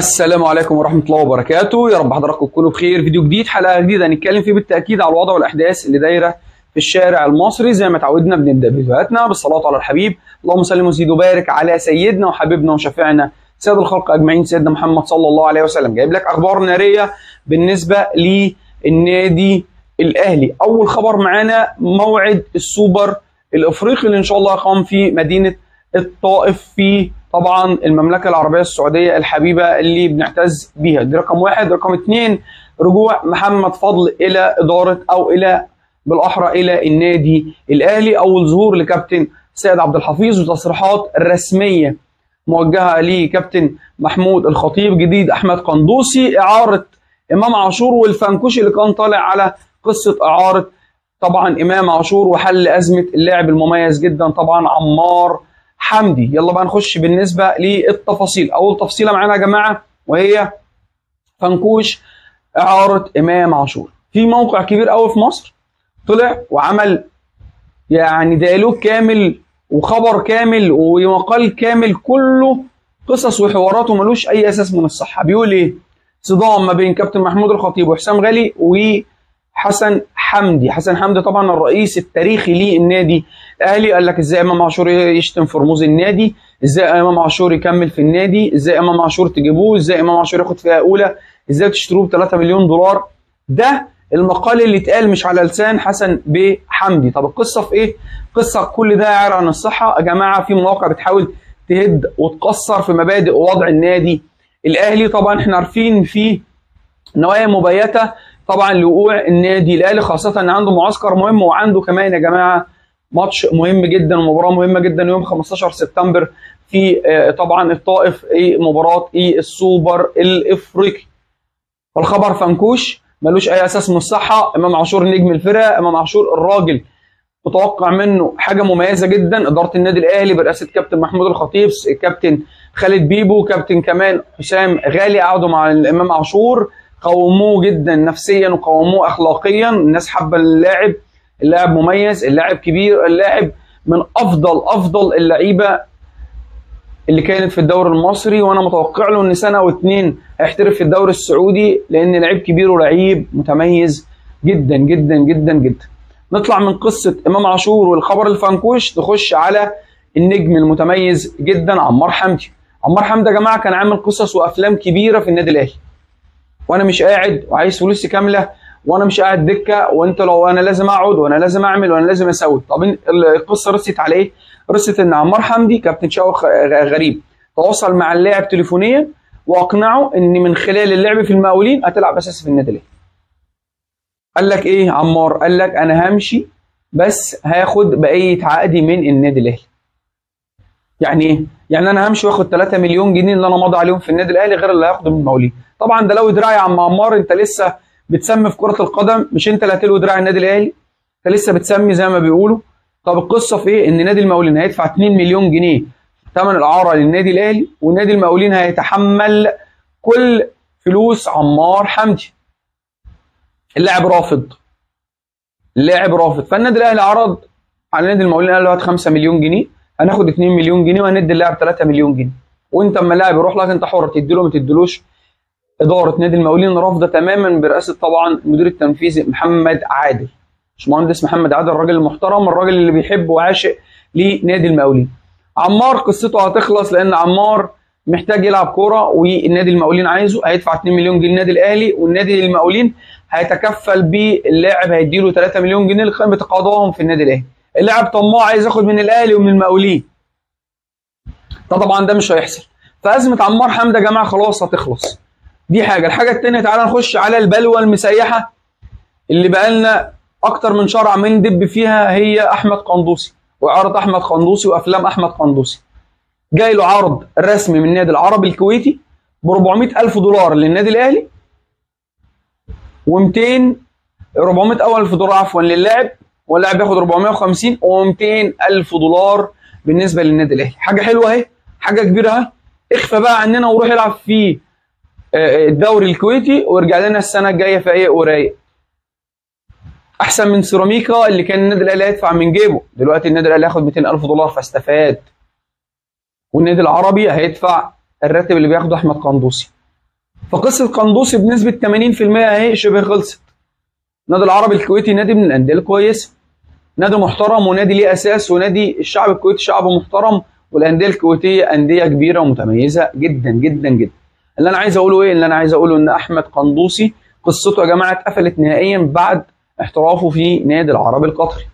السلام عليكم ورحمة الله وبركاته. يا رب حضراتكم تكونوا بخير. فيديو جديد حلقة جديدة هنتكلم فيه بالتأكيد على الوضع والأحداث اللي دايرة في الشارع المصري. زي ما تعودنا بنبدأ فيديوهاتنا بالصلاة على الحبيب. اللهم صل وزيد وبارك على سيدنا وحبيبنا وشفيعنا سيد الخلق أجمعين سيدنا محمد صلى الله عليه وسلم. جايب لك أخبار نارية بالنسبة للنادي الأهلي. أول خبر معانا موعد السوبر الإفريقي اللي إن شاء الله يقام في مدينة الطائف في طبعا المملكة العربية السعودية الحبيبة اللي بنعتز بيها. دي رقم واحد. رقم اثنين رجوع محمد فضل إلى إدارة أو إلى بالأحرى إلى النادي الأهلي. أول ظهور لكابتن سيد عبد الحفيظ وتصريحات رسمية موجهة لكابتن محمود الخطيب. جديد أحمد قندوسي إعارة إمام عاشور والفنكوشي اللي كان طالع على قصة إعارة طبعا إمام عاشور وحل أزمة اللاعب المميز جدا. طبعا عمار حمدي. يلا بقى نخش بالنسبة للتفاصيل. أول تفصيلة معانا يا جماعة وهي فنكوش إعارة إمام عاشور. في موقع كبير قوي في مصر طلع وعمل يعني ديالوج كامل وخبر كامل ومقال كامل كله قصص وحوارات وملوش أي أساس من الصحة. بيقول إيه؟ صدام ما بين كابتن محمود الخطيب وحسام غالي وحسن حمدي. حسن حمدي طبعا الرئيس التاريخي للنادي الأهلي. قال لك إزاي إمام عاشور يشتم في رموز النادي؟ إزاي إمام عاشور يكمل في النادي؟ إزاي إمام عاشور تجيبوه؟ إزاي إمام عاشور ياخد فيها أولى؟ إزاي تشتروه ب 3 مليون دولار؟ ده المقال اللي اتقال مش على لسان حسن بيه حمدي. طب القصة في إيه؟ قصة كل ده عار عن الصحة. يا جماعة في مواقع بتحاول تهد وتكسر في مبادئ ووضع النادي الأهلي. طبعا إحنا عارفين في نوايا مبيتة طبعا لوقوع النادي الأهلي خاصة إن عنده معسكر مهم وعنده كمان يا جماعة ماتش مهم جدا ومباراة مهمة جدا يوم 15 سبتمبر في طبعا الطائف إيه مباراة إيه السوبر الإفريقي. فالخبر فنكوش ملوش أي أساس من الصحة إمام عاشور نجم الفرقة إمام عاشور الراجل. متوقع منه حاجة مميزة جدا إدارة النادي الأهلي برئاسه كابتن محمود الخطيب كابتن خالد بيبو كابتن كمان حسام غالي قعدوا مع الإمام عاشور. قوموه جدا نفسيا وقوموه اخلاقيا. الناس حابة اللاعب اللاعب مميز اللاعب كبير اللاعب من أفضل أفضل اللعيبة اللي كانت في الدوري المصري. وأنا متوقع له إن سنة أو اتنين هيحترف في الدوري السعودي لأن لعيب كبير ولعيب متميز جدا جدا جدا جدا. نطلع من قصة إمام عاشور والخبر الفنكوش نخش على النجم المتميز جدا عمار حمدي. عمار حمدي يا جماعة كان عامل قصص وأفلام كبيرة في النادي الأهلي. وأنا مش قاعد وعايز فلوسي كاملة وأنا مش قاعد دكة وأنت لو أنا لازم أقعد وأنا لازم أعمل وأنا لازم أسوي طب القصة رست على إيه؟ رست إن عمار حمدي كابتن شوقي غريب تواصل مع اللاعب تليفونيا وأقنعه إن من خلال اللعب في المقاولين هتلعب أساسي في النادي الأهلي. قال لك إيه عمار؟ قال لك أنا همشي بس هاخد بقية عقدي من النادي الأهلي. يعني إيه؟ يعني أنا همشي وآخد 3 مليون جنيه اللي أنا ماضي عليهم في النادي الأهلي غير اللي هاخده من المقاولين. طبعا ده لو دراع يا عم عمار انت لسه بتسمي في كرة القدم مش انت اللي هتلوي دراع النادي الأهلي؟ انت لسه بتسمي زي ما بيقولوا. طب القصة في إيه؟ إن نادي المقاولين هيدفع 2 مليون جنيه ثمن الأعارة للنادي الأهلي ونادي المقاولين هيتحمل كل فلوس عمار حمدي. اللاعب رافض. اللاعب رافض. فالنادي الأهلي عرض على نادي المقاولين قال له هات 5 مليون جنيه هناخد 2 مليون جنيه وهندي اللاعب 3 مليون جنيه. وانت اما اللاعب يروح لك انت حر تديله ما تديلوش. إدارة نادي المقاولين رافضة تماما برئاسة طبعا المدير التنفيذي محمد عادل. باشمهندس محمد عادل الراجل المحترم الراجل اللي بيحب وعاشق لنادي المقاولين. عمار قصته هتخلص لأن عمار محتاج يلعب كورة والنادي المقاولين عايزه. هيدفع 2 مليون جنيه النادي الأهلي والنادي المقاولين هيتكفل باللاعب هيديله 3 مليون جنيه لقائمه تقاضاهم في النادي الأهلي. اللاعب طماع عايز ياخد من الأهلي ومن المقاولين. ده طبعا ده مش هيحصل. فأزمة عمار حمدي يا جماعة خلاص هتخلص. دي حاجة. الحاجة الثانية تعالى نخش على البلوه المسيحة اللي بقى لنا أكتر من شهر عمالين ندب فيها هي أحمد قندوسي وعرض أحمد قندوسي وأفلام أحمد قندوسي. جاي له عرض رسمي من النادي العربي الكويتي ب 400 ألف دولار للنادي الأهلي و200 400 ألف دولار عفوا للاعب واللاعب بياخد 450 و200 ألف دولار بالنسبة للنادي الأهلي. حاجة حلوة أهي حاجة كبيرة أهي. اخفى بقى عننا وروح العب في الدوري الكويتي وارجع لنا السنة الجاية فايق ورايق أحسن من سيراميكا اللي كان النادي الأهلي هيدفع من جيبه. دلوقتي النادي الأهلي هياخد 200000 دولار فاستفاد. والنادي العربي هيدفع الراتب اللي بياخده أحمد قندوسي. فقصة قندوسي بنسبة 80% أهي شبه خلصت. النادي العربي الكويتي نادي من الأندية الكويسة. نادي محترم ونادي ليه أساس ونادي الشعب الكويتي شعب محترم. والأندية الكويتية أندية كبيرة ومتميزة جدا جدا جدا. اللي أنا عايز أقوله إيه؟ اللي أنا عايز أقوله إن أحمد قندوسي قصته يا جماعة اتقفلت نهائيا بعد احترافه في نادي العربي القطري.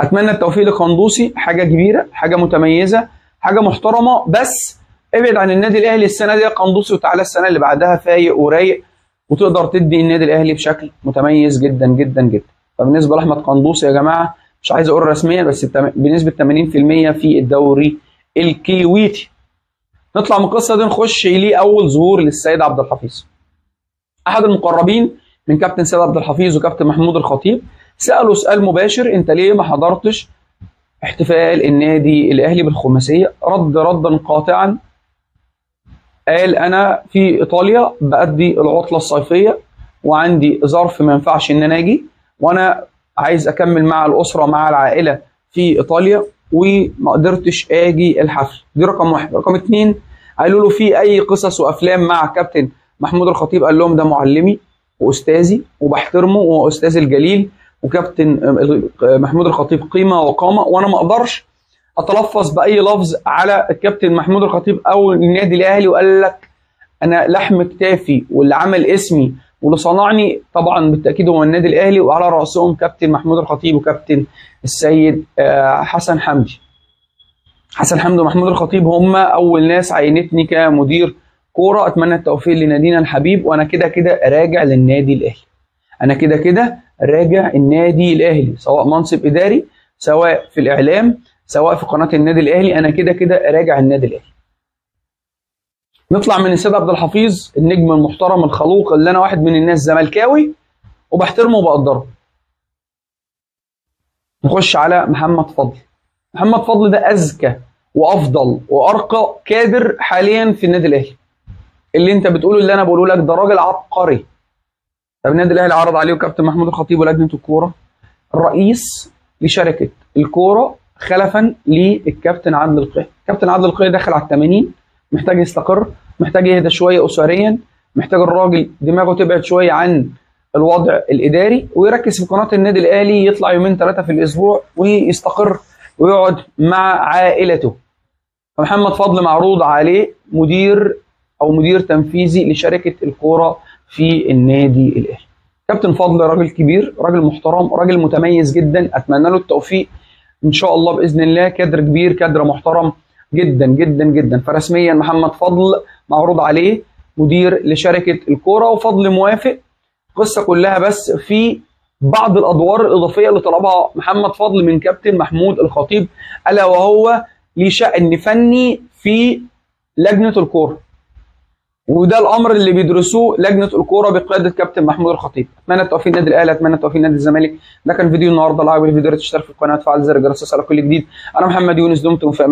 أتمنى التوفيق لقندوسي. حاجة كبيرة حاجة متميزة حاجة محترمة. بس ابعد عن النادي الأهلي السنة دي يا قندوسي وتعالى السنة اللي بعدها فايق ورايق وتقدر تدي النادي الأهلي بشكل متميز جدا جدا جدا. فبالنسبة لأحمد قندوسي يا جماعة مش عايز أقول رسميا بس بنسبة 80% في الدوري الكويتي. نطلع من القصة دي نخش ليه أول ظهور للسيد عبد الحفيظ. أحد المقربين من كابتن سيد عبد الحفيظ وكابتن محمود الخطيب سالوا سؤال مباشر أنت ليه ما حضرتش احتفال النادي الأهلي بالخماسية؟ رد ردا قاطعا قال أنا في إيطاليا بأدي العطلة الصيفية وعندي ظرف ما ينفعش إن أنا آجي وأنا عايز أكمل مع الأسرة مع العائلة في إيطاليا وما قدرتش آجي الحفل. دي رقم واحد. رقم اتنين قالوا له في أي قصص وأفلام مع كابتن محمود الخطيب؟ قال لهم ده معلمي وأستاذي وبحترمه وهو استاذي الجليل وكابتن محمود الخطيب قيمة وقامة وأنا ما أقدرش أتلفظ بأي لفظ على الكابتن محمود الخطيب أو النادي الأهلي وقال لك أنا لحم كتافي واللي عمل اسمي واللي صنعني طبعا بالتأكيد هو النادي الأهلي وعلى رأسهم كابتن محمود الخطيب وكابتن السيد حسن حمدي. حسن حمدي ومحمود الخطيب هم أول ناس عينتني كمدير كورة. أتمنى التوفيق لنادينا الحبيب وأنا كده كده راجع للنادي الأهلي. أنا كده كده راجع النادي الأهلي سواء منصب إداري سواء في الإعلام سواء في قناة النادي الأهلي أنا كده كده راجع النادي الأهلي. نطلع من السيد عبد الحفيظ النجم المحترم الخلوق اللي أنا واحد من الناس زملكاوي وبحترمه وبقدره. نخش على محمد فضل. محمد فضل ده أذكى وأفضل وأرقى كادر حاليا في النادي الأهلي. اللي أنت بتقوله اللي أنا بقوله لك ده راجل عبقري. طب النادي الأهلي عرض عليه كابتن محمود الخطيب ولجنة الكورة. الرئيس لشركة الكورة خلفا للكابتن عادل القيعي الكابتن عادل القيعي داخل على 80 محتاج يستقر محتاج يهدى شوية اسريا محتاج الراجل دماغه تبعد شوية عن الوضع الإداري ويركز في قناة النادي الأهلي يطلع يومين ثلاثة في الأسبوع ويستقر ويقعد مع عائلته. فمحمد فضل معروض عليه مدير أو مدير تنفيذي لشركة الكورة في النادي الأهلي. كابتن فضل راجل كبير راجل محترم راجل متميز جدا أتمنى له التوفيق إن شاء الله بإذن الله. كادر كبير كادر محترم. جدا جدا جدا. فرسميا محمد فضل معروض عليه مدير لشركة الكورة وفضل موافق. القصة كلها بس في بعض الأدوار الإضافية اللي طلبها محمد فضل من كابتن محمود الخطيب ألا وهو ليه شأن فني في لجنة الكورة. وده الأمر اللي بيدرسوه لجنة الكورة بقيادة كابتن محمود الخطيب. أتمنى التوفيق النادي الأهلي أتمنى التوفيق نادي الزمالك. ده كان فيديو النهارده لايف الفيديو تشترك في القناة وتفعل زر الجرس على كل جديد. أنا محمد يونس دمتم في